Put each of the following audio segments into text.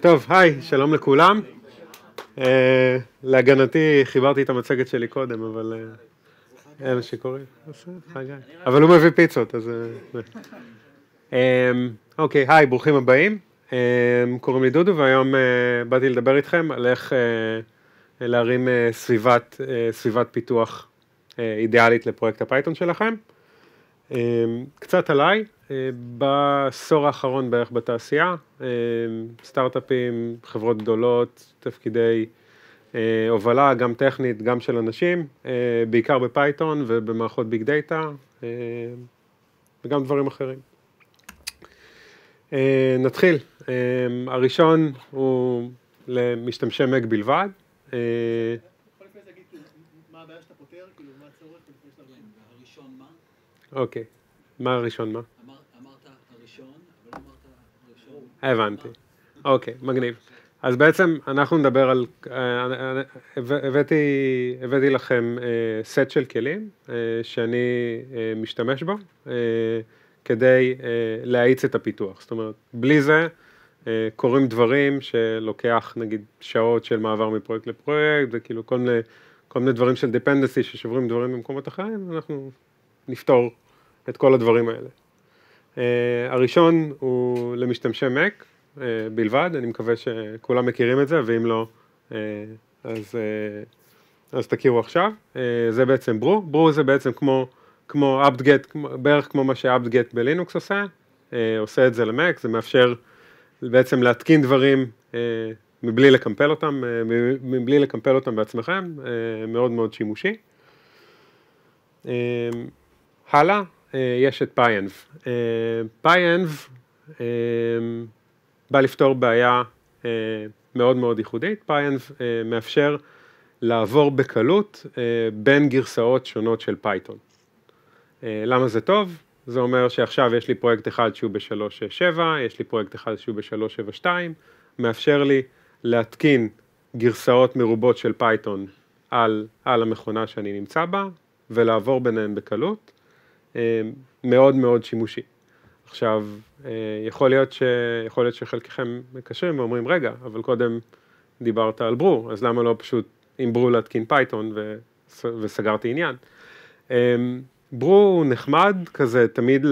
טוב, היי, שלום לכולם. אה, להגנתי חיברתי את המצגת שלי קודם, אבל אה, אלה שקוראים. אבל הוא מביא פיצות, אז... אה, אוקיי, היי, ברוכים הבאים. קוראים לי דודו, והיום באתי לדבר איתכם על איך להרים סביבת, סביבת פיתוח אידיאלית לפרויקט הפייתון שלכם. קצת עליי, בעשור האחרון בערך בתעשייה, סטארט-אפים, חברות גדולות, תפקידי הובלה, גם טכנית, גם של אנשים, בעיקר בפייתון ובמערכות ביג דאטה וגם דברים אחרים. נתחיל, הראשון הוא למשתמשי מק בלבד. אוקיי, מה הראשון מה? אמרת הראשון, אבל לא אמרת הראשון. הבנתי, אוקיי, מגניב. אז בעצם אנחנו נדבר על, הבאתי, הבאתי לכם סט של כלים שאני משתמש בו כדי להאיץ את הפיתוח, זאת אומרת, בלי זה קורים דברים שלוקח נגיד שעות של מעבר מפרויקט לפרויקט וכאילו כל מיני, כל מיני דברים של dependency ששוברים דברים במקומות אחרים, אנחנו נפתור את כל הדברים האלה. Uh, הראשון הוא למשתמשי Mac uh, בלבד, אני מקווה שכולם מכירים את זה, ואם לא, uh, אז, אז תכירו עכשיו. זה בעצם ברו, ברו זה בעצם כמו, כמו apt-get, בערך כמו מה ש-apt-get בלינוקס עושה, עושה את זה ל-Mac, זה מאפשר בעצם להתקין דברים מבלי לקמפל אותם, מבלי לקמפל אותם בעצמכם, מאוד מאוד שימושי. הלאה, יש את pyenv. pyenv בא לפתור בעיה מאוד מאוד ייחודית, pyenv מאפשר לעבור בקלות בין גרסאות שונות של פייתון. למה זה טוב? זה אומר שעכשיו יש לי פרויקט אחד שהוא ב-3.7, יש לי פרויקט אחד שהוא ב-3.7.2, מאפשר לי להתקין גרסאות מרובות של פייתון על, על המכונה שאני נמצא בה ולעבור ביניהן בקלות. מאוד מאוד שימושי. עכשיו, יכול להיות, ש... יכול להיות שחלקכם מקשרים ואומרים, רגע, אבל קודם דיברת על brew, אז למה לא פשוט עם brew להתקין פייתון ו... וסגרתי עניין. Brew הוא נחמד כזה תמיד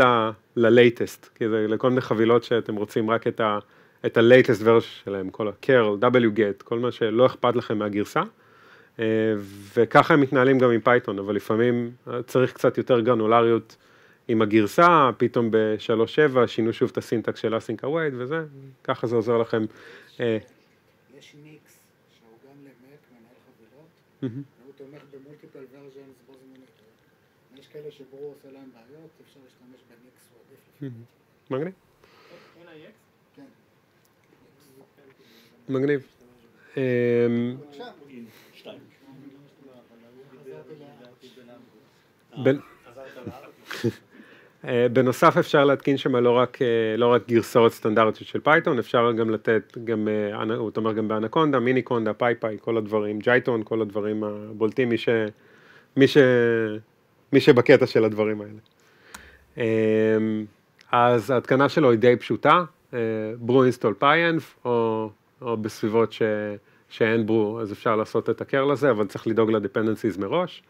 ל-latest, לכל מיני חבילות שאתם רוצים רק את ה... את ה-latest version שלהם, כל ה-curl, wget, כל מה שלא אכפת לכם מהגרסה. וככה הם מתנהלים גם עם פייתון, אבל לפעמים צריך קצת יותר גרנולריות עם הגרסה, פתאום ב-3.7 שינו שוב את הסינטקס של async await וזה, ככה זה עוזר לכם. יש Nix שהוא גם למק, מנהל חבילות, והוא תומך ב multiple versions בו זמנית. יש כאלה ש brew עושה להם בעיות, אפשר להשתמש ב Nix, הוא עדיף. מגניב. כן. מגניב. בבקשה. בנוסף אפשר להתקין שם לא רק, לא רק גרסאות סטנדרטיות של פייתון, אפשר גם לתת, גם, הוא אומר גם ב Anaconda, Miniconda, PyPy, כל הדברים, Jython, כל הדברים הבולטים, מי, ש, מי, ש, מי שבקטע של הדברים האלה. אז ההתקנה שלו היא די פשוטה, brew install pyenv, או, או בסביבות ש, שאין brew, אז אפשר לעשות את ה curl הזה, אבל צריך לדאוג ל dependencies מראש.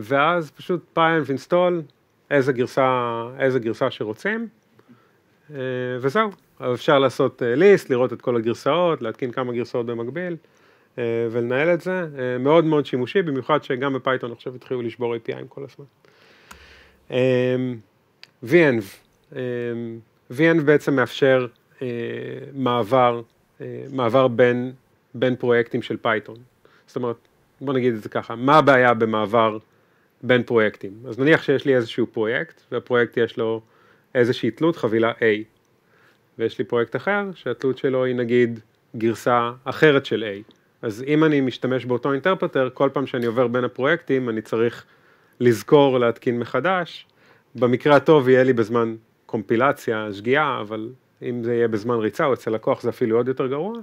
ואז פשוט pyenv install, איזה גרסה, איזה גרסה שרוצים, וזהו. אפשר לעשות list, לראות את כל הגרסאות, להתקין כמה גרסאות במקביל, ולנהל את זה. מאוד מאוד שימושי, במיוחד שגם בפייתון עכשיו התחילו לשבור API'ים כל הזמן. venv, venv בעצם מאפשר מעבר, מעבר בין, בין פרויקטים של פייתון. זאת אומרת, בוא נגיד את זה ככה, מה הבעיה במעבר בין פרויקטים? אז נניח שיש לי איזשהו פרויקט, והפרויקט יש לו איזושהי תלות, חבילה A, ויש לי פרויקט אחר, שהתלות שלו היא נגיד גרסה אחרת של A. אז אם אני משתמש באותו interpreter, כל פעם שאני עובר בין הפרויקטים, אני צריך לזכור להתקין מחדש. במקרה הטוב יהיה לי בזמן קומפילציה, שגיאה, אבל אם זה יהיה בזמן ריצה או אצל לקוח זה אפילו עוד יותר גרוע,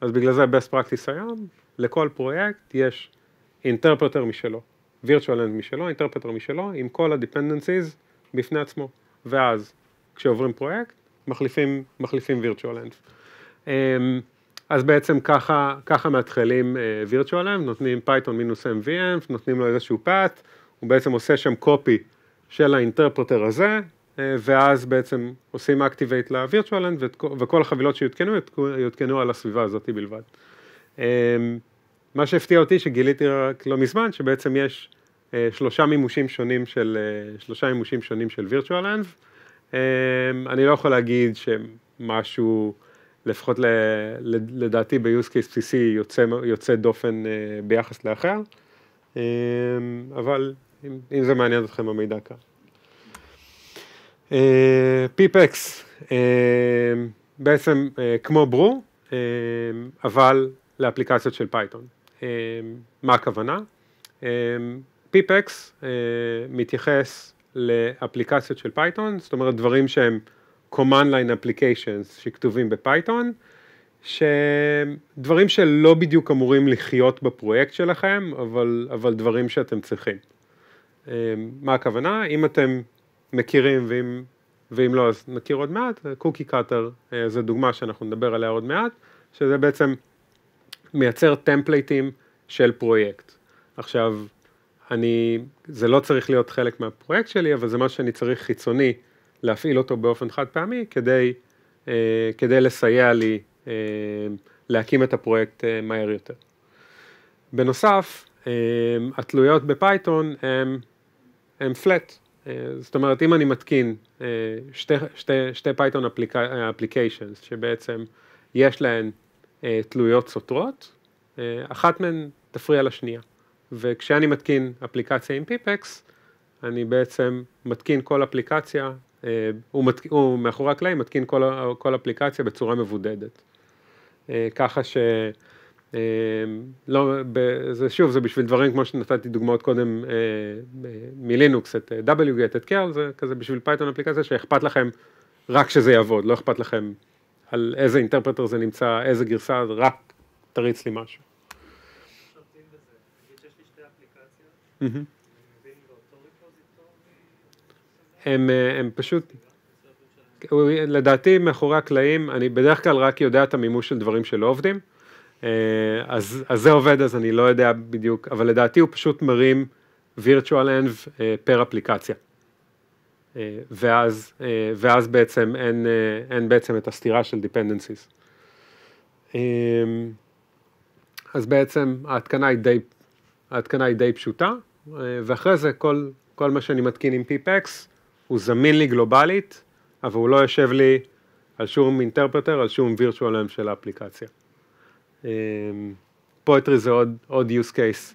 אז בגלל זה best practice היום, לכל פרויקט יש interpreter משלו, virtual env משלו, interpreter משלו, עם כל ה-dependencies בפני עצמו. ואז כשעוברים פרויקט, מחליפים, מחליפים virtual env. אמ, אז בעצם ככה, ככה מתחילים uh, virtual env, נותנים python מינוס mvenv, נותנים לו איזשהו path, הוא בעצם עושה שם copy של האינטרפרטר הזה, ואז בעצם עושים activate ל-virtual env, וכל החבילות שיותקנו, יותקנו על הסביבה הזאת בלבד. Um, מה שהפתיע אותי שגיליתי רק לא מזמן, שבעצם יש uh, שלושה מימושים שונים של, שלושה מימושים שונים של virtual env. Um, אני לא יכול להגיד שמשהו, לפחות לדעתי ב-use case בסיסי יוצא, יוצא דופן ביחס לאחר, אבל אם, אם זה מעניין אתכם המידע כאן. פיפקס, uh, uh, בעצם uh, כמו ברו, אבל לאפליקציות של פייתון. מה הכוונה? pipx אה, מתייחס לאפליקציות של פייתון, זאת אומרת דברים שהם command line applications שכתובים בפייתון, שדברים שלא בדיוק אמורים לחיות בפרויקט שלכם, אבל, אבל דברים שאתם צריכים. מה הכוונה? אם אתם מכירים ואם, ואם לא אז נכיר עוד מעט, Cookiecutter זה דוגמה שאנחנו נדבר עליה עוד מעט, שזה בעצם מייצר templateים של פרויקט. עכשיו, אני, זה לא צריך להיות חלק מהפרויקט שלי, אבל זה משהו שאני צריך חיצוני להפעיל אותו באופן חד פעמי כדי, אה, כדי לסייע לי אה, להקים את הפרויקט אה, מהר יותר. בנוסף, אה, התלויות בפייתון flat. אה, זאת אומרת, אם אני מתקין אה, שתי, שתי, שתי פייתון applications שבעצם יש להן אה, תלויות סותרות, אה, אחת מהן תפריע לשנייה. וכשאני מתקין אפליקציה עם pipx, אני בעצם מתקין כל אפליקציה, אה, הוא, מת, הוא מאחורי הקלעים מתקין כל, כל אפליקציה בצורה מבודדת. ככה ש... לא, זה שוב, זה בשביל דברים כמו שנתתי דוגמאות קודם מלינוקס, את wget, את curl, זה כזה בשביל פייתון אפליקציה שאכפת לכם רק שזה יעבוד, לא אכפת לכם על איזה interpreter זה נמצא, איזה גרסה, רק תריץ לי משהו. הם, אה, הם פשוט, לדעתי מאחורי הקלעים, אני בדרך כלל רק יודע את המימוש של דברים שלא עובדים, אה, אז, אז זה עובד אז אני לא יודע בדיוק, אבל לדעתי הוא פשוט מרים virtual env פר אפליקציה. אה, ואז, אה, ואז בעצם אין, אה, אין בעצם את הסתירה של dependencies. אז בעצם ההתקנה היא די, ההתקנה היא די פשוטה, ואחרי זה כל, כל מה שאני מתקין עם פיפקס הוא זמין לי גלובלית, אבל הוא לא יושב לי על שום אינטרפרטר, על שום וירטואל של האפליקציה. פואטרי זה עוד, עוד use case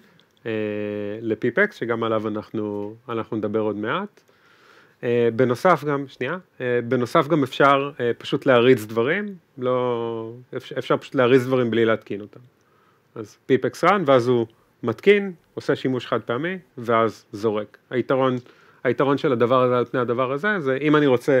לפיפקס, שגם עליו אנחנו, אנחנו נדבר עוד מעט. אה, בנוסף גם, שנייה, אה, בנוסף גם אפשר אה, פשוט להריץ דברים, לא, אפשר פשוט להריץ דברים בלי להתקין אותם. אז פיפקס רן, ואז הוא מתקין, עושה שימוש חד פעמי, ואז זורק. היתרון, היתרון של הדבר הזה על פני הדבר הזה, זה אם אני רוצה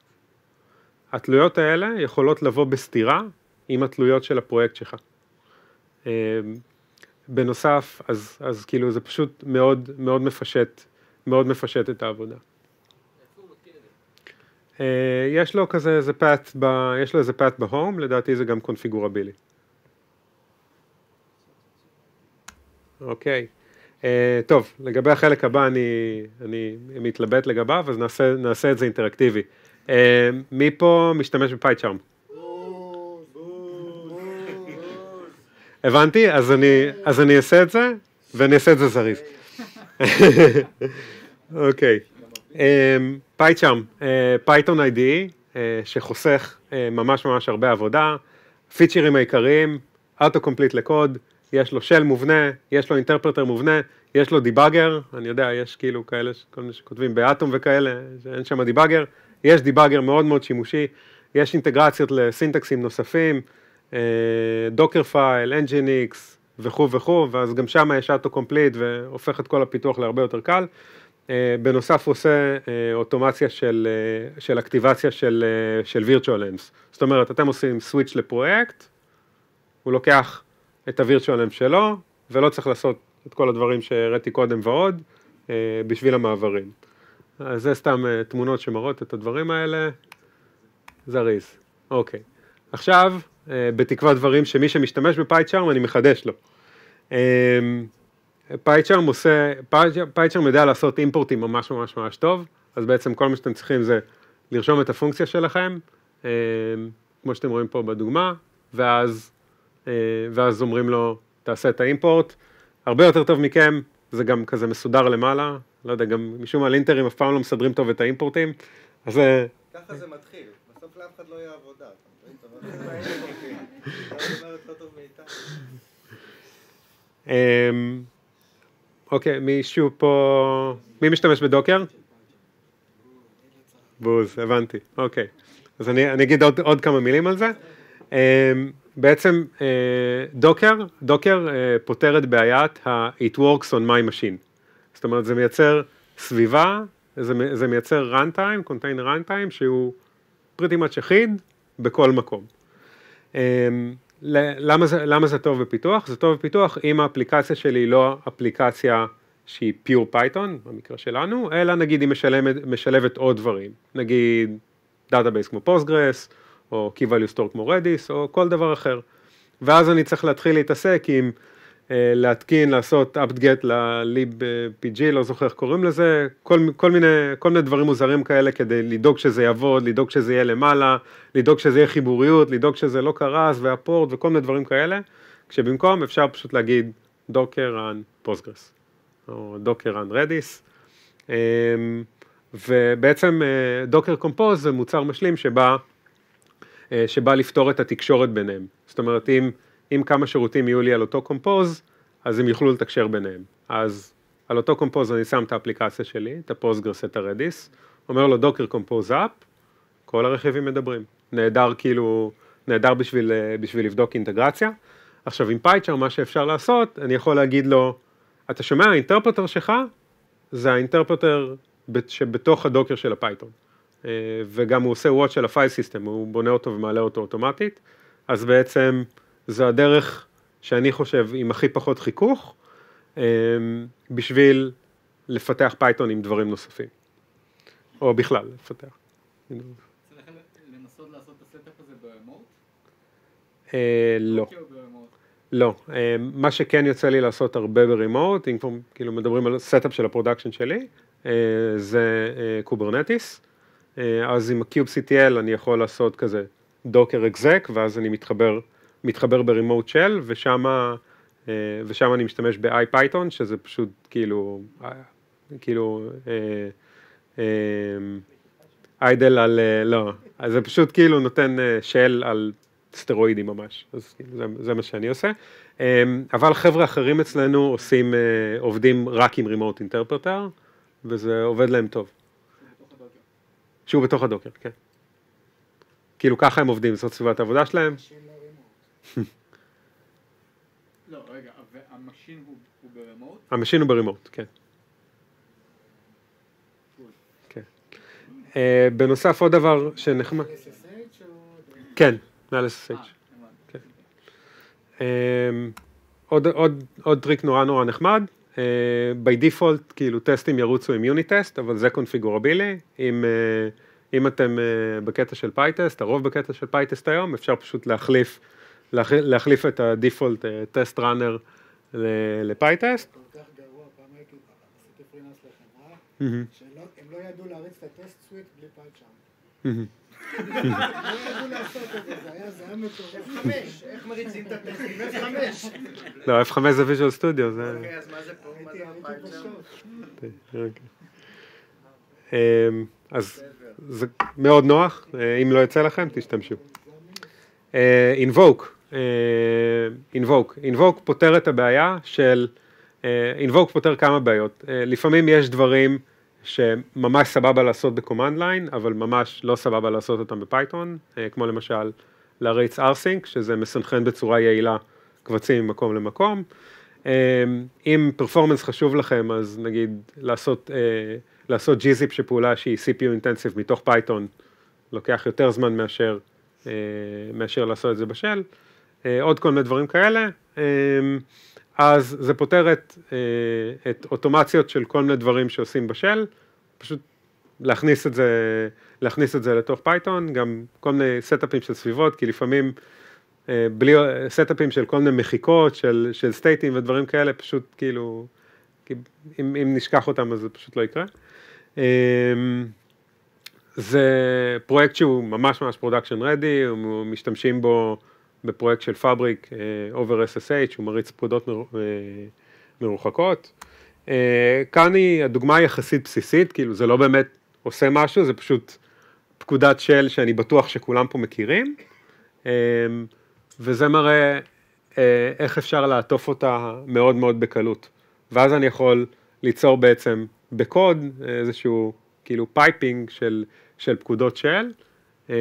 התלויות האלה יכולות לבוא בסתירה עם התלויות של הפרויקט שלך. אמ, בנוסף, אז, אז כאילו זה פשוט מאוד מאוד מפשט, מאוד מפשט את העבודה. אה, יש לו כזה איזה פאט, יש לו איזה פאט בהום, לדעתי זה גם קונפיגורבילי. אוקיי. Uh, טוב, לגבי החלק הבא אני, אני מתלבט לגביו, אז נעשה, נעשה את זה אינטראקטיבי. אה, מי פה משתמש ב PyCharm? הבנתי? אז אני, אז אני אעשה את זה, ואני אעשה את זה זריז. אוקיי. PyCharm, פייתון IDE, שחוסך ממש ממש הרבה עבודה, פיצ'רים העיקריים, auto complete לקוד, יש לו של מובנה, יש לו interpreter מובנה, יש לו debugger, אני יודע, יש כאילו כאלה, כל מיני שכותבים באטום וכאלה, שאין שם debugger, יש debugger מאוד מאוד שימושי, יש אינטגרציות ל syntaxים נוספים, Dockerfile, Nginx וכו' וכו', ואז גם שם יש auto complete והופך את כל הפיתוח להרבה יותר קל. אה, בנוסף הוא עושה אה, אוטומציה של, אה, של activation של, של virtual envs. זאת אומרת, אתם עושים switch לפרויקט, הוא לוקח את ה- virtual env שלו, ולא צריך לעשות את כל הדברים שהראיתי קודם ועוד, בשביל המעברים. זה סתם תמונות שמראות את הדברים האלה. זריז. אוקיי. עכשיו, בתקווה דברים שמי שמשתמש בפייצ'ארם אני מחדש לו. פייצ'רם עושה, פייצ'רם יודע לעשות אימפורטים ממש ממש ממש טוב, אז בעצם כל מה שאתם צריכים זה לרשום את הפונקציה שלכם, אה, כמו שאתם רואים פה בדוגמה, ואז, אה, ואז אומרים לו, תעשה את האימפורט, הרבה יותר טוב מכם, זה גם כזה מסודר למעלה, לא יודע, גם משום מה לינטרים אף פעם לא מסדרים טוב את האימפורטים, אז... אה, ככה זה מתחיל, בסוף לאף אחד לא יהיה עבודה, אתה מבין? אוקיי, מישהו פה... מי משתמש בדוקר? בוז, הבנתי, אוקיי. אז אני, אני אגיד עוד, עוד כמה מילים על זה. אמ, בעצם אה, Docker, Docker אה, פותר את בעיית ה-it works on my machine. זאת אומרת, זה מייצר סביבה, זה, זה מייצר runtime, container runtime, שהוא pretty much אחיד בכל מקום. אמ, למה זה, למה זה טוב בפיתוח? זה טוב בפיתוח אם האפליקציה שלי היא לא אפליקציה שהיא pure Python, במקרה שלנו, אלא נגיד היא משלמת, משלבת עוד דברים, נגיד database כמו Postgres, או Key Value Store כמו Redis, או כל דבר אחר. ואז אני צריך להתחיל להתעסק עם להתקין, לעשות apt-get ל- libpq, לא זוכר איך קוראים לזה, כל, כל, מיני, כל מיני דברים מוזרים כאלה כדי לדאוג שזה יעבוד, לדאוג שזה יהיה למעלה, לדאוג שזה יהיה חיבוריות, לדאוג שזה לא קרס וה-port וכל מיני דברים כאלה, כשבמקום אפשר פשוט להגיד Docker run postgres, או Docker run redis, אמ, ובעצם Docker Compose זה מוצר משלים שבא, אה, שבא לפתור את התקשורת ביניהם, זאת אומרת אם אם כמה שירותים יהיו לי על אותו Compose, אז הם יוכלו לתקשר ביניהם. אז על אותו Compose אני שם את האפליקציה שלי, את ה-Postgres, את ה-Redis, אומר לו Docker Compose up, כל הרכיבים מדברים. נהדר כאילו, נהדר בשביל, בשביל לבדוק אינטגרציה. עכשיו עם PyCharm מה שאפשר לעשות, אני יכול להגיד לו, אתה שומע, ה-interpreter שלך זה ה-interpreter שבתוך ה-Docker של ה-Python. אה, וגם הוא עושה watch של ה-file system, הוא בונה אותו ומעלה אותו אוטומטית, אז בעצם זו הדרך שאני חושב עם הכי פחות חיכוך, אמ, בשביל לפתח Python עם דברים נוספים, או בכלל לפתח. לנסות לעשות את ה-setup הזה ב-remote? אה, לא. לא, אה, מה שכן יוצא לי לעשות הרבה ב-remote, אם כבר כאילו מדברים על setup של ה-production שלי, אה, זה Kubernetes, אז עם ה- kubectl אני יכול לעשות כזה Docker exec, ואז אני מתחבר מתחבר ב-remote shell, ושם אה, ושם אני משתמש ב-IPython, שזה פשוט כאילו, אה, כאילו, IDLE אה, על, לא, זה פשוט כאילו נותן shell על סטרואידים ממש, אז כאילו זה, זה מה שאני עושה. אבל חבר'ה אחרים אצלנו עושים, עובדים רק עם remote interpreter, וזה עובד להם טוב. שהוא בתוך ה-Docker, כן. כאילו ככה הם עובדים, זאת סביבת העבודה שלהם. לא, רגע, וה-machine הוא ב-remote? ה-machine הוא ב-remote, כן. כן. אה, בנוסף עוד דבר שנחמד. כן, מעל SSH. אה, כן. אה, עוד טריק נורא נורא נחמד, by default כאילו טסטים ירוצו עם unittest, אבל זה configurable, אם אתם בקטע של pytest, הרוב בקטע של pytest היום, אפשר פשוט להחליף להחליף את ה-default test runner ל-pytest. כל כך גרוע, פעם הייתי, עשיתי פרילנס לחברה, שהם לא ידעו להריץ את ה-test suite בלי PyCharm. לא ידעו לעשות את זה, זה היה מטורף. F5, איך מריצים את ה-test עם F5? לא, F5 זה Visual Studio, אוקיי, אז מה זה פה? אוקיי. אמ, אז זה מאוד נוח, אה, אם לא יוצא לכם, תשתמשו. Invoke, Invoke, Invoke פותר את הבעיה של, Invoke פותר כמה בעיות, לפעמים יש דברים שממש סבבה לעשות ב-command line, אבל ממש לא סבבה לעשות אותם ב-Python, אה, כמו למשל להריץ rsync, שזה מסנכרן בצורה יעילה קבצים ממקום למקום. אה, אם performance חשוב לכם, אז נגיד לעשות, אה, לעשות gzip שפעולה שהיא CPU intensive מתוך Python, לוקח יותר זמן מאשר, מאשר לעשות את זה ב-shell. עוד כל מיני דברים כאלה. אז זה פותר את, אה, את אוטומציות של כל מיני דברים שעושים ב-shell, פשוט להכניס את זה, להכניס את זה לתוך Python, גם כל מיני סטאפים של סביבות, כי לפעמים אה, בלי סטאפים של כל מיני מחיקות, של, של סטייטים ודברים כאלה, פשוט כאילו, אם, אם נשכח אותם אז זה פשוט לא יקרה. אה, זה פרויקט שהוא ממש ממש production ready, משתמשים בו בפרויקט של Fabric over SSH, הוא מריץ פקודות מר, uh, מרוחקות. Uh, כאן היא הדוגמה יחסית בסיסית, כאילו זה לא באמת עושה משהו, זה פשוט פקודת shell שאני בטוח שכולם פה מכירים, וזה מראה איך אפשר לעטוף אותה מאוד מאוד בקלות. ואז אני יכול ליצור בעצם בקוד איזשהו כאילו piping של, של פקודות shell. אה,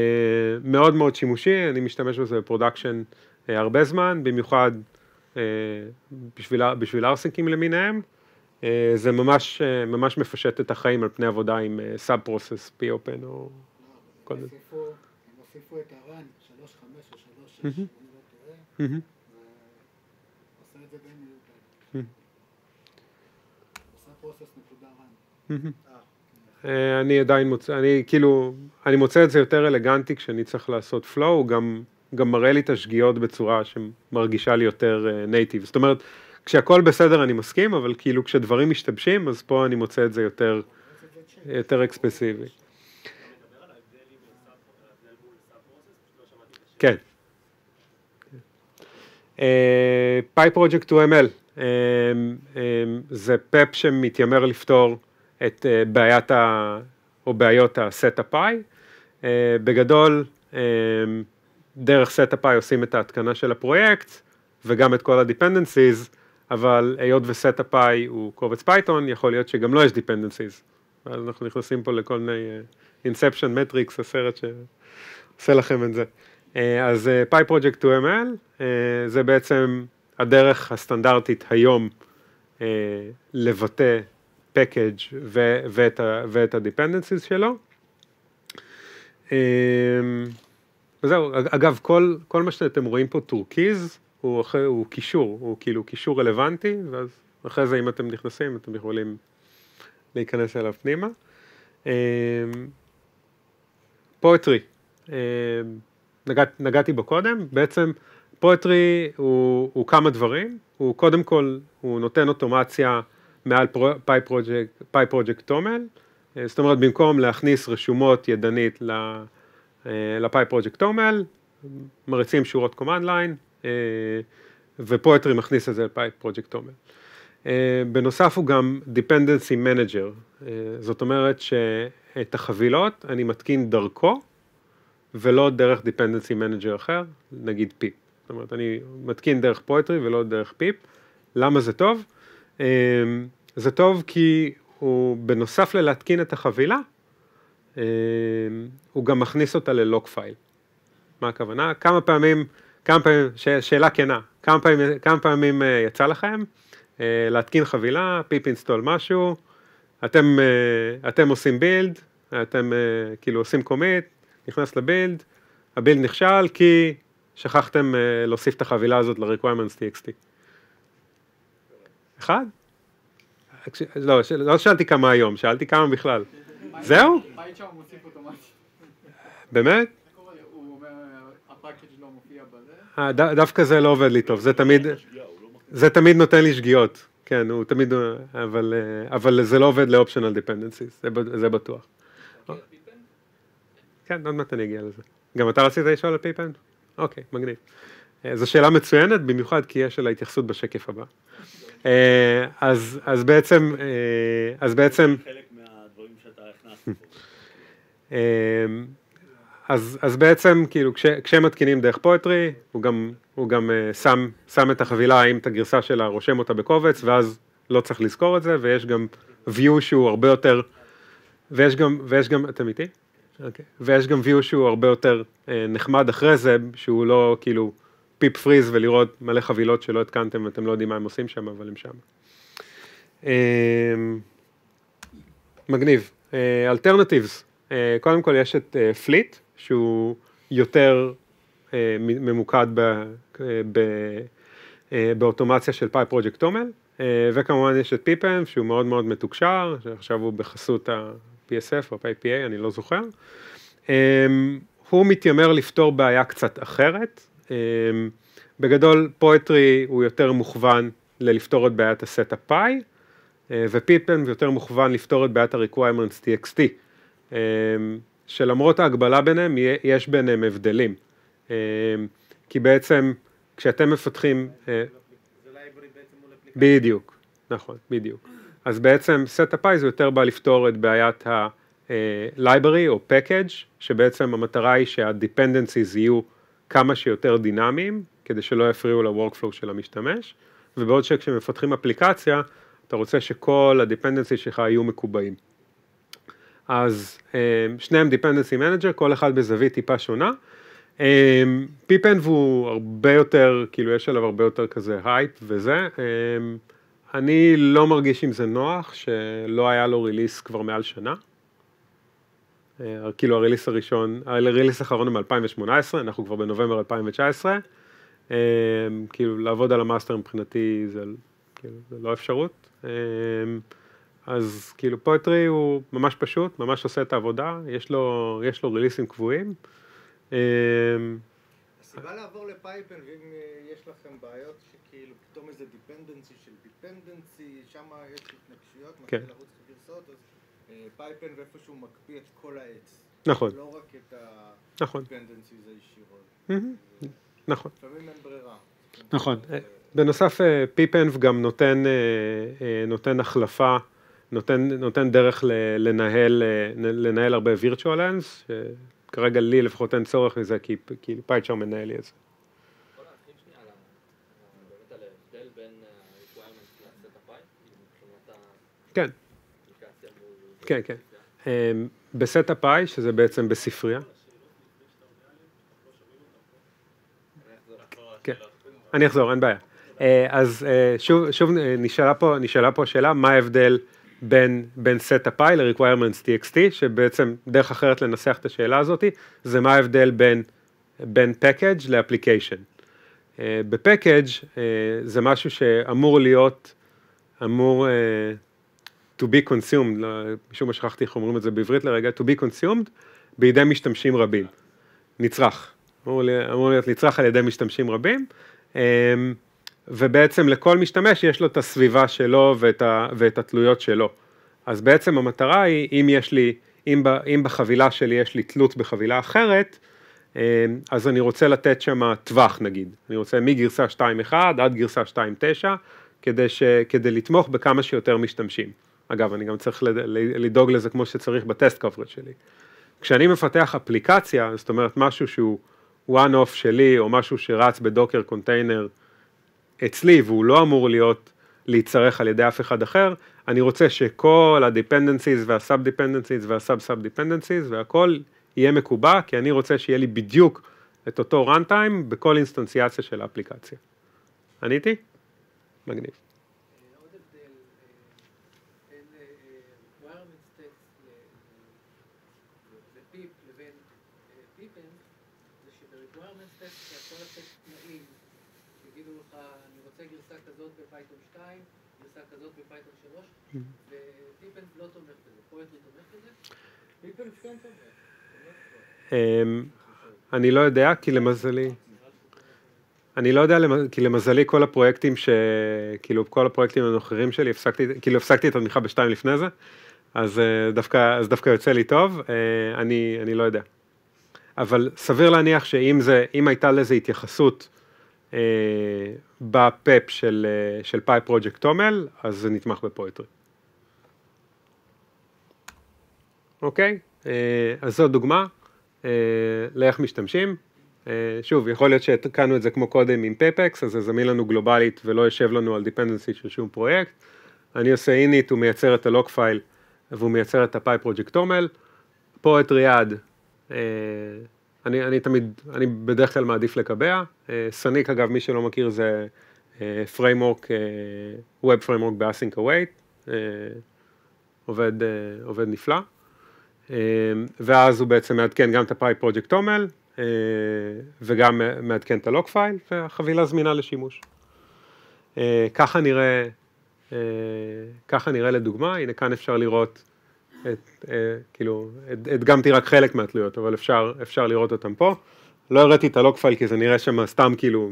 מאוד מאוד שימושי, אני משתמש בזה ב-production אה, הרבה זמן, במיוחד אה, בשביל, בשביל ארסינקים למיניהם. זה ממש, ממש מפשט את החיים על פני עבודה עם subprocess, Popen או כל זה. הם הוסיפו את ה-run, 3.5 או 3.6, אני לא טועה, ועושה את זה די מיותר. subprocess נקודה run. אה, אני עדיין מוצא, אני כאילו, אני מוצא את זה יותר אלגנטי כשאני צריך לעשות flow, הוא גם, גם מראה לי את השגיאות בצורה שמרגישה לי יותר native. אה, זאת אומרת, כשהכול בסדר אני מסכים, אבל כאילו כשדברים משתבשים, אז פה אני מוצא את זה יותר, יותר אקספרסיבי. כן. pyproject.toml, זה PEP שמתיימר לפתור את אה, בעיית ה... או בעיות ה-setup.py. אה, בגדול, אה, דרך setup.py עושים את ההתקנה של הפרויקט וגם את כל ה-dependencies, אבל היות ו-setup.py הוא קובץ פייתון, יכול להיות שגם לו יש dependencies. ואז אנחנו נכנסים פה לכל מיני Inception Matrix, הסרט שעושה לכם את זה. אז pyproject.toml זה בעצם הדרך הסטנדרטית היום לבטא package ו- ואת, ה- ואת ה-dependencies שלו. אמ, וזהו, אגב, כל, כל מה שאתם רואים פה טורקיז, הוא, אחרי, הוא קישור, הוא כאילו קישור רלוונטי, ואז אחרי זה אם אתם נכנסים, אתם יכולים להיכנס אליו פנימה. Poetry, אמ, נגע, נגעתי בו קודם, בעצם Poetry הוא, הוא כמה דברים, הוא קודם כל, הוא נותן אוטומציה מעל pyproject, pyproject.toml, זאת אומרת במקום להכניס רשומות ידנית ל pyproject.toml, מריצים שורות command line, ו Poetry מכניס את זה ל pyproject.toml. בנוסף הוא גם Dependency Manager, זאת אומרת שאת החבילות אני מתקין דרכו ולא דרך Dependency Manager אחר, נגיד pip. זאת אומרת, אני מתקין דרך Poetry ולא דרך pip. למה זה טוב? אמ, זה טוב כי הוא בנוסף ללהתקין את החבילה, אמ, הוא גם מכניס אותה ל lock file. מה הכוונה? כמה פעמים, כמה פעמים, ש, שאלה כנה, כמה פעמים, כמה פעמים אה, יצא לכם אה, להתקין חבילה, pip install משהו, אתם, אה, אתם עושים build, אתם כאילו עושים commit, נכנס ל build, ה build נכשל כי שכחתם להוסיף את החבילה הזאת ל-requirements txt. אחד? לא, לא שאלתי כמה היום, שאלתי כמה בכלל. זהו? באמת? אה, דווקא זה לא עובד לי טוב, זה תמיד, זה תמיד נותן לי שגיאות, כן, הוא תמיד, אבל, אה, אבל זה לא עובד ל optional dependencies, זה בטוח. כן, עוד מעט אני אגיע לזה. גם אתה רצית לשאול על Pipenv? אוקיי, מגניב. אה, זו שאלה מצוינת, במיוחד כי יש לה התייחסות בשקף הבא. אה, אז, אז בעצם, אה, אז בעצם, אה, אז, אז בעצם כאילו כש, כשהם מתקינים דרך פואטרי, הוא גם, הוא גם שם, שם את החבילה עם את הגרסה שלה, רושם אותה בקובץ, ואז לא צריך לזכור את זה, ויש גם view שהוא הרבה יותר, ויש גם, ויש גם, אתם איתי? אוקיי. ויש גם view שהוא הרבה יותר נחמד אחרי זה, שהוא לא כאילו פיפ פריז ולראות מלא חבילות שלא התקנתם ואתם לא יודעים מה הם עושים שם, אבל הם שם. אה, מגניב. alternatives, אה, קודם כל יש את Flit, שהוא יותר אה, ממוקד אה, אה, באוטומציה של pyproject.toml, אה, וכמובן יש את Pipenv שהוא מאוד מאוד מתוקשר, שעכשיו הוא בחסות ה-PSF או ה-PyPA, אני לא זוכר. אה, הוא מתיימר לפתור בעיה קצת אחרת. אה, בגדול Poetry הוא יותר מוכוון ללפתור את בעיית ה setup.py, ו Pipenv יותר מוכוון לפתור את בעיית ה-requirements TXT, אה, שלמרות ההקבלה ביניהם, יש ביניהם הבדלים. אה, כי בעצם כשאתם מפתחים, אה. בדיוק, נכון, בדיוק. אז בעצם setup זה יותר בא לפתור את בעיית ה-library או package, שבעצם המטרה היא שה-dependencies יהיו כמה שיותר דינמיים, כדי שלא יפריעו ל-workflow של המשתמש, ובעוד שכשמפתחים אפליקציה, אתה רוצה שכל ה-dependencies שלך יהיו מקובעים. אז אה, שניהם dependency manager, כל אחד בזווית טיפה שונה. Pipenv הוא הרבה יותר, כאילו יש עליו הרבה יותר כזה הייפ וזה. אה, אני לא מרגיש עם זה נוח, שלא היה לו release כבר מעל שנה. אה, כאילו ה release הראשון, ה release האחרון הוא מ-2018, אנחנו כבר בנובמבר 2019. אה, כאילו לעבוד על ה master מבחינתי זה, כאילו, זה לא אפשרות. אה, אז כאילו Poetry הוא ממש פשוט, ממש עושה את העבודה, יש לו, יש לו release ים קבועים. הסיבה לעבור ל Pipenv, ואם יש לכם בעיות שכאילו פתאום איזה dependency של dependency, שם יש התנגשויות, כן. מתחיל לרוץ את הגרסאות, אז פייפן ואיפשהו מקפיא את כל העץ. נכון, לא רק את נכון, הדיפנדנסיז הישירות. נכון. לפעמים אין ברירה. נכון. אה, בנוסף, אה, פיפנב גם נותן, אה, אה, נותן החלפה, נותן, נותן דרך ל- לנהל, אה, לנהל הרבה ends, שכרגע לי לפחות אין צורך בזה, כי, כי פייצ'ר מנהל לי את זה. כן. כן, כן. אה, ב setup.py, שזה בעצם בספרייה, כן. אני אחזור, אין בעיה. אה, אז אה, שוב, שוב אה, נשאלה פה, נשאלה פה השאלה, מה ההבדל בין, בין setup.py ל-requirements TXT, שבעצם דרך אחרת לנסח את השאלה הזאת, זה מה ההבדל בין, בין package ל application. ב package זה משהו שאמור להיות, אמור to be consumed, לא, משום מה שכחתי איך אומרים את זה בעברית לרגע, to be consumed בידי משתמשים רבים. נצרך, אמור, להיות נצרך על ידי משתמשים רבים, אמ, ובעצם לכל משתמש יש לו את הסביבה שלו ואת, ה, ואת התלויות שלו. אז בעצם המטרה היא, אם יש לי, אם, ב, אם בחבילה שלי יש לי תלות בחבילה אחרת, אמ, אז אני רוצה לתת שם טווח נגיד, אני רוצה מגרסה 2.1 עד גרסה 2.9, כדי, ש, כדי לתמוך בכמה שיותר משתמשים. אגב, אני גם צריך לדאוג לזה כמו שצריך בטסט coverage שלי. כשאני מפתח אפליקציה, זאת אומרת משהו שהוא one off שלי, או משהו שרץ בדוקר קונטיינר אצלי, והוא לא אמור להיות, להצטרך על ידי אף אחד אחר, אני רוצה שכל ה-dependencies וה-sub-dependencies וה-sub-sub-dependencies והכל יהיה מקובע, כי אני רוצה שיהיה לי בדיוק את אותו runtime בכל אינסטנציאציה של האפליקציה. עניתי? מגניב. עוד הבדל אה, בין אה, requirements text ל- ל pip לבין Pipenv, זה שב-requirements text אתה יכול לתת תנאים, יגידו לך, אני רוצה גרסה כזאת בפייתון 2, גרסה כזאת בפייתון 3, ו Pipenv לא תומך בזה, Poetry תומך בזה. פיפן כן תומך. אמ, אני לא יודע, כי למזלי, אני לא יודע, כי למזלי כל הפרויקטים ש... כאילו כל הפרויקטים הנוכחים שלי, הפסקתי, כאילו הפסקתי את התמיכה בשתיים לפני זה, אז אה, דווקא, אז דווקא יוצא לי טוב, אה, אני, אני לא יודע. אבל סביר להניח שאם זה, אם הייתה לזה התייחסות אה, בפאפ של, של פאי פרויקט תומל, אז זה נתמך בפואטרי. אוקיי? אה, אז זו דוגמה אה, לאיך משתמשים. אה, שוב, יכול להיות שהתקנו את זה כמו קודם עם pipx, אז זה זמין לנו גלובלית ולא יושב לנו על dependency של שום פרויקט. אני עושה init, הוא מייצר את ה lock file והוא מייצר את ה pyproject toml. poetry add, אני, אני תמיד, אני בדרך כלל מעדיף לקבע. Sanic אגב, מי שלא מכיר זה framework, web framework ב async await, עובד נפלא. ואז הוא בעצם מעדכן גם את ה pyproject toml, וגם מעדכן את ה lock file, והחבילה זמינה לשימוש. ככה נראה, ככה נראה לדוגמה, הנה כאן אפשר לראות את, כאילו, הדגמתי רק חלק מהתלויות, אבל אפשר, אפשר לראות אותם פה. לא הראיתי את ה lock file כי זה נראה שם סתם כאילו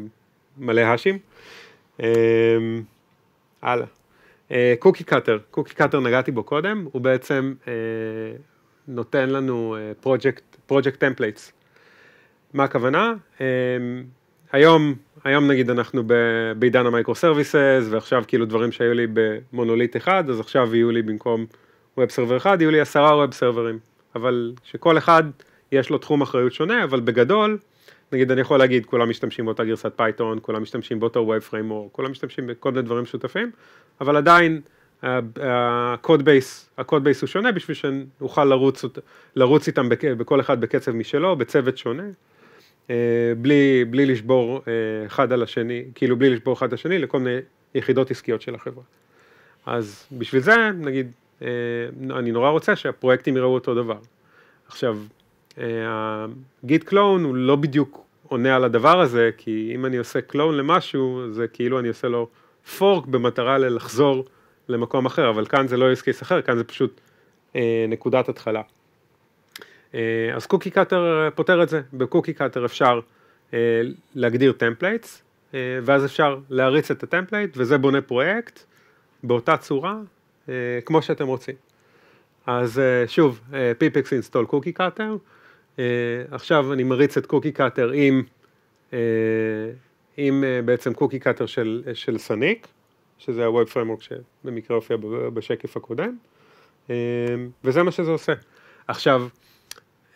מלא האשים. הלאה. Cookiecutter, Cookiecutter נגעתי בו קודם, הוא בעצם נותן לנו project templates. מה הכוונה? היום, היום נגיד אנחנו בעידן ה microservices ועכשיו כאילו דברים שהיו לי במונוליט אחד אז עכשיו יהיו לי במקום web server אחד יהיו לי עשרה web סרברים אבל שכל אחד יש לו תחום אחריות שונה אבל בגדול נגיד אני יכול להגיד כולם משתמשים באותה גרסת פייתון כולם משתמשים באותו web framework כולם משתמשים בכל מיני דברים שותפים אבל עדיין ה code base, ה code base הוא שונה בשביל שנוכל לרוץ, לרוץ איתם בכל אחד בקצב משלו, בצוות שונה, בלי, בלי לשבור אחד על השני, כאילו בלי לשבור אחד על השני לכל מיני יחידות עסקיות של החברה. אז בשביל זה, נגיד, אני נורא רוצה שהפרויקטים יראו אותו דבר. עכשיו, ה Git clone הוא לא בדיוק עונה על הדבר הזה, כי אם אני עושה clone למשהו, זה כאילו אני עושה לו fork במטרה ללחזור למקום אחר, אבל כאן זה לא use case אחר, כאן זה פשוט אה, נקודת התחלה. אה, אז Cookiecutter פותר את זה, ב Cookiecutter אפשר אה, להגדיר templates, אה, ואז אפשר להריץ את ה template, וזה בונה פרויקט באותה צורה, אה, כמו שאתם רוצים. אז אה, שוב, pipx install cookiecutter, עכשיו אני מריץ את Cookiecutter עם, אה, עם אה, בעצם Cookiecutter של, של Sanic, שזה ה-Web Framework שבמקרה הופיע בשקף הקודם, אה, וזה מה שזה עושה. עכשיו,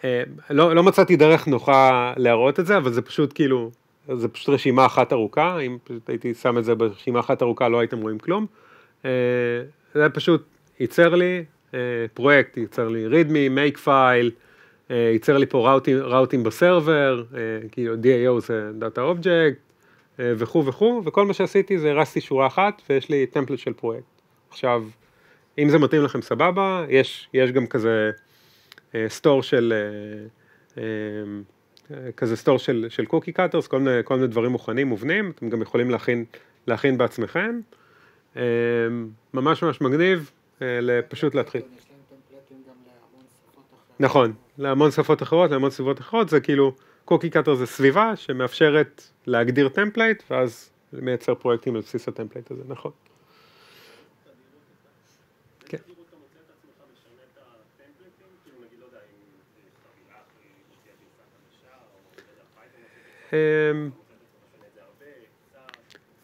אה, לא, לא מצאתי דרך נוחה להראות את זה, אבל זה פשוט כאילו, זה פשוט רשימה אחת ארוכה, אם פשוט הייתי שם את זה ברשימה אחת ארוכה לא הייתם רואים כלום. אה, זה פשוט ייצר לי פרויקט, ייצר לי readme, make file, ייצר לי פה ראוטים בסרבר, כאילו DAO זה Data Object, וכו' וכו', וכל מה שעשיתי זה הרסתי שורה אחת ויש לי טמפלט של פרויקט. עכשיו, אם זה מתאים לכם סבבה, יש, יש גם כזה סטור uh, של, uh, כזה store של, של cookiecutters, כל מיני, כל מיני דברים מוכנים, מובנים, אתם גם יכולים להכין, להכין בעצמכם. ממש ממש מגניב, פשוט להתחיל. נכון, להמון שפות אחרות, להמון סביבות אחרות, זה כאילו... Cookiecutter זה סביבה שמאפשרת להגדיר template ואז מייצר פרויקטים על בסיס ה template הזה, נכון.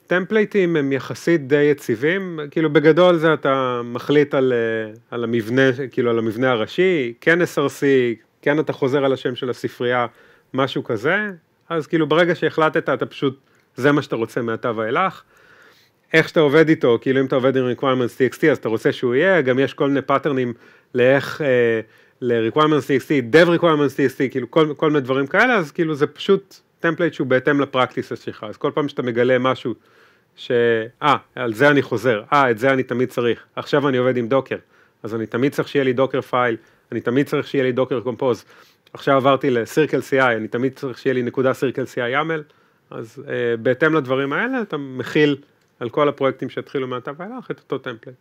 טמפלייטים הם יחסית די יציבים, כאילו בגדול זה אתה מחליט על, על המבנה, כאילו על המבנה הראשי, כן SRC, כן אתה חוזר על השם של הספרייה, משהו כזה, אז כאילו ברגע שהחלטת אתה פשוט, זה מה שאתה רוצה מעתה ואילך. איך שאתה עובד איתו, כאילו אם אתה עובד עם requirements txt אז אתה רוצה שהוא יהיה, גם יש כל מיני פאטרנים לאיך, אה, ל-requirements txt, dev requirements txt, כאילו כל, כל מיני דברים כאלה, אז כאילו זה פשוט template שהוא בהתאם ל practice שלך, אז כל פעם שאתה מגלה משהו ש... אה, על זה אני חוזר, אה, את זה אני תמיד צריך, עכשיו אני עובד עם Docker, אז אני תמיד צריך שיהיה לי Dockerfile, אני תמיד צריך שיהיה לי Docker compose, עכשיו עברתי ל CircleCI, אני תמיד צריך שיהיה לי נקודה CircleCI YAML, אז uh, בהתאם לדברים האלה אתה מחיל על כל הפרויקטים שהתחילו מעתה ואילך את אותו template.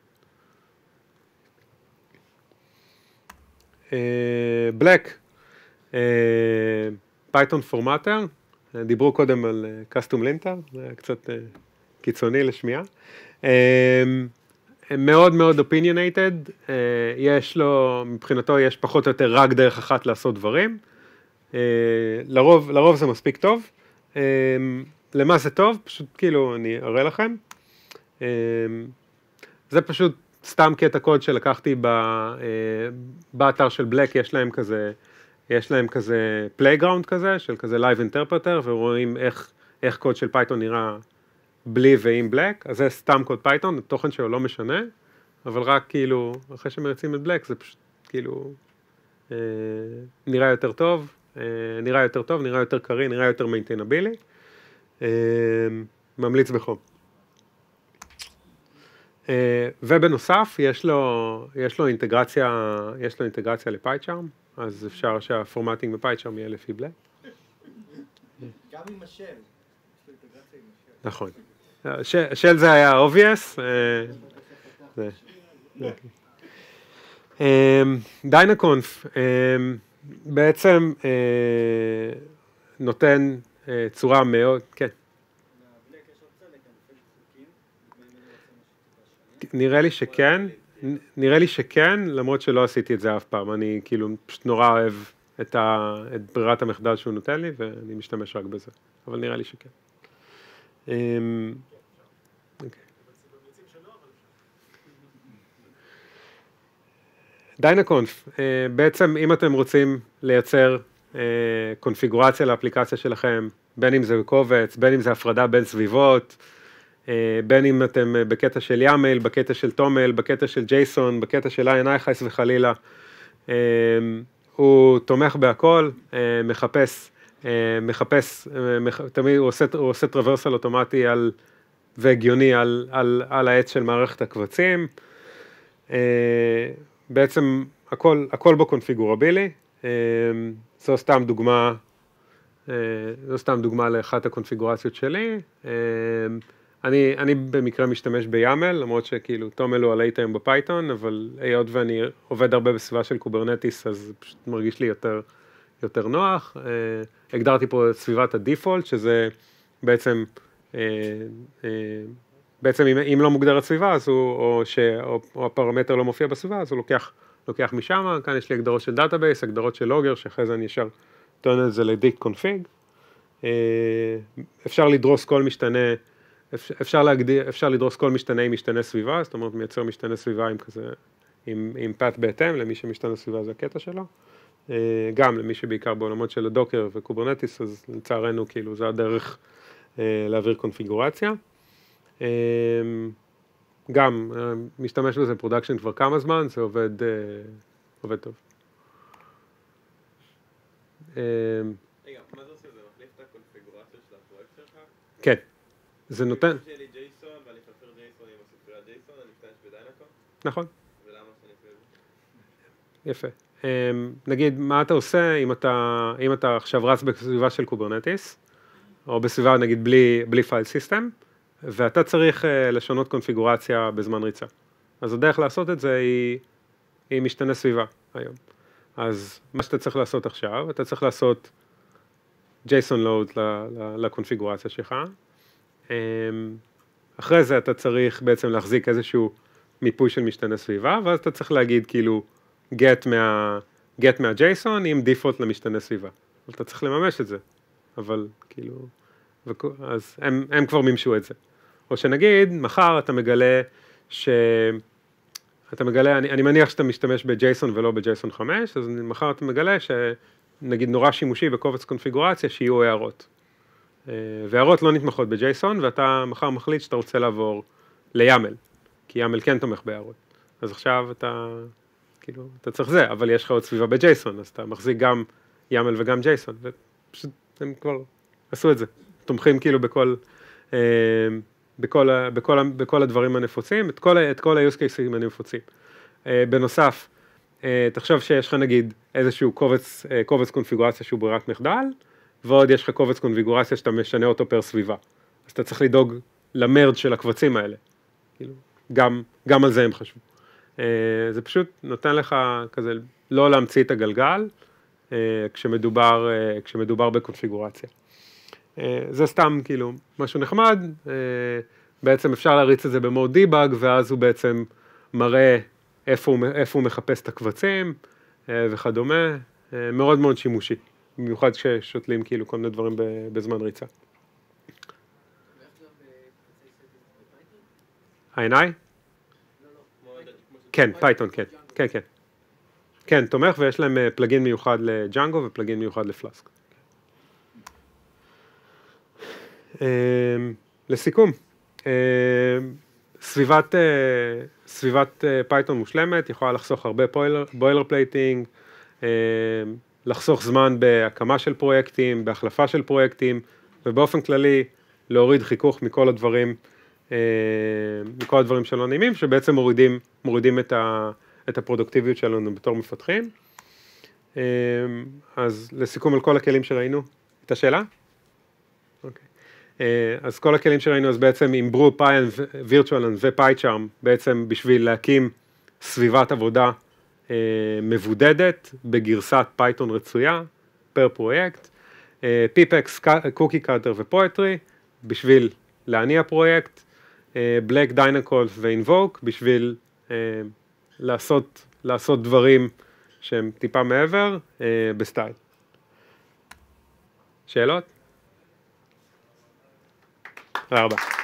Black, Python formatter, דיברו קודם על custom linter, זה היה קצת uh, קיצוני לשמיעה. Uh, מאוד מאוד opinionated, אה, יש לו, מבחינתו יש פחות או יותר רק דרך אחת לעשות דברים, אה, לרוב, לרוב זה מספיק טוב, אה, למה זה טוב? פשוט כאילו אני אראה לכם, זה פשוט סתם קטע קוד שלקחתי באתר של Black, יש להם כזה, יש להם כזה playground כזה, של כזה Live Interpreter, ורואים איך, איך קוד של פייתון נראה בלי ועם Black, אז זה סתם קוד פייתון, התוכן שלו לא משנה, אבל רק כאילו, אחרי שמריצים את Black זה פשוט כאילו אה, נראה יותר טוב, אה, נראה יותר טוב, נראה יותר קריא, נראה יותר maintainable. אה, ממליץ בחום. ובנוסף, יש לו, יש לו אינטגרציה, יש לו אינטגרציה לפייצ'ארם, אז אפשר שהפורמטינג בפייצ'ארם יהיה לפי בלק. גם עם השם. נכון. של זה היה obvious. דיינקונף אמ, בעצם אה, נותן אה, צורה מאוד, כן. נראה לי שכן, נראה לי שכן, למרות שלא עשיתי את זה אף פעם, אני כאילו פשוט נורא אוהב את, ה, את ברירת המחדל שהוא נותן לי ואני משתמש רק בזה, אבל נראה לי שכן. אמ, אוקיי. דיינקונף, אה, בעצם אם אתם רוצים לייצר אה, קונפיגורציה לאפליקציה שלכם, בין אם זה קובץ, בין אם זה הפרדה בין סביבות, אה, בין אם אתם בקטע של יאמייל, בקטע של תומל, בקטע של ג'ייסון, בקטע של INI חס וחלילה, הוא תומך בהכל, מחפש, מחפש, תמיד הוא עושה, הוא עושה טרוורסל אוטומטי על, והגיוני על, על, על העץ של מערכת הקבצים. בעצם הכל, הכל בו קונפיגורבילי, אה, זו סתם דוגמה, אה, זו סתם דוגמה לאחת הקונפיגורציות שלי. אה, אני, אני במקרה משתמש ב YAML, למרות שכאילו TOML הוא עלית היום ב Python, אבל היות ואני עובד הרבה בסביבה של Kubernetes, אז פשוט מרגיש לי יותר, יותר נוח. הגדרתי פה את סביבת ה default, שזה בעצם בעצם אם, אם לא מוגדרת סביבה, אז הוא, או, ש, או, או הפרמטר לא מופיע בסביבה, אז הוא לוקח, לוקח משם, כאן יש לי הגדרות של database, הגדרות של logger, שאחרי זה אני ישר טוען את זה ל dict config. אה, אפשר לדרוס כל משתנה, אפשר, להגדיר, אפשר לדרוס כל משתנה עם משתנה סביבה, זאת אומרת מייצר משתנה סביבה עם כזה, עם, עם path בהתאם, למי שמשתנה סביבה זה הקטע שלו. אה, גם למי שבעיקר בעולמות של ה Docker ו Kubernetes, אז לצערנו כאילו זה הדרך אה, להעביר קונפיגורציה. אמ, גם אה, משתמש בזה production כבר כמה זמן, זה עובד, אה, עובד טוב. כן, זה נותן, משתמש ב Dynaconf? נכון, ולמה? יפה. אמ, נגיד, מה אתה עושה אם אתה, אם אתה עכשיו רץ בסביבה של Kubernetes, או בסביבה נגיד בלי, בלי file system, ואתה צריך אה, לשנות קונפיגורציה בזמן ריצה. אז הדרך לעשות את זה היא, היא משתנה סביבה היום. אז מה שאתה צריך לעשות עכשיו, אתה צריך לעשות JSON load לקונפיגורציה שלך. אמ, אחרי זה אתה צריך בעצם להחזיק איזשהו מיפוי של משתנה סביבה, ואז אתה צריך להגיד כאילו get מה, get מה-JSON עם default למשתנה סביבה. אתה צריך לממש את זה, אבל כאילו, אז הם, הם כבר מימשו את זה. או שנגיד, מחר אתה מגלה ש... אתה מגלה, אני, אני מניח שאתה משתמש בג'ייסון ולא בג'ייסון 5, אז מחר אתה מגלה שנגיד נורא שימושי בקובץ קונפיגורציה שיהיו הערות. אה, והערות לא נתמכות בג'ייסון, ואתה מחר מחליט שאתה רוצה לעבור ליאמל, כי יאמל כן תומך בהערות. אז עכשיו אתה, כאילו, אתה צריך זה, אבל יש לך עוד סביבה בג'ייסון, אז אתה מחזיק גם יאמל וגם ג'ייסון, ופשוט הם כבר עשו את זה. תומכים כאילו בכל, אה, בכל, בכל, בכל הדברים הנפוצים, את כל, את כל ה-use cases הנפוצים. אה, בנוסף, אה, תחשוב שיש לך נגיד איזשהו קובץ, קובץ קונפיגורציה שהוא ברירת מחדל, ועוד יש לך קובץ קונפיגורציה שאתה משנה אותו פר סביבה. אז אתה צריך לדאוג למרד של הקבצים האלה. כאילו, גם, גם על זה הם חשבו. זה פשוט נותן לך כזה לא להמציא את הגלגל כשמדובר, כשמדובר בקונפיגורציה. אה, זה סתם כאילו משהו נחמד, אה, בעצם אפשר להריץ את זה במוד דיבאג ואז הוא בעצם מראה איפה הוא, איפה הוא מחפש את הקבצים אה, וכדומה, מאוד מאוד שימושי, במיוחד כששותלים כאילו כל מיני דברים בזמן ריצה. העיניים? כן, Python, כן, כן, כן. כן, תומך ויש להם plugin מיוחד ל Django ו plugin מיוחד ל Flask. אמ, לסיכום, אמ, סביבת, אה, סביבת אה, Python מושלמת, יכולה לחסוך הרבה boilerplating, אה, לחסוך זמן בהקמה של פרויקטים, בהחלפה של פרויקטים, ובאופן כללי להוריד חיכוך מכל הדברים, אה, מכל הדברים שלא נעימים, שבעצם מורידים, מורידים את, ה, את הפרודוקטיביות שלנו בתור מפתחים. אה, אז לסיכום על כל הכלים שראינו, את השאלה? אוקיי. אה, אז כל הכלים שראינו, אז בעצם עם Brew, pyenv, virtualenv ו PyCharm, בעצם בשביל להקים סביבת עבודה אה, מבודדת בגרסת Python רצויה per פרויקט, pipx, cookiecutter ו Poetry בשביל להניע פרויקט, Black, Dynaconf ו Invoke בשביל אה, לעשות, לעשות דברים שהם טיפה מעבר אה, ב style. שאלות? תודה רבה.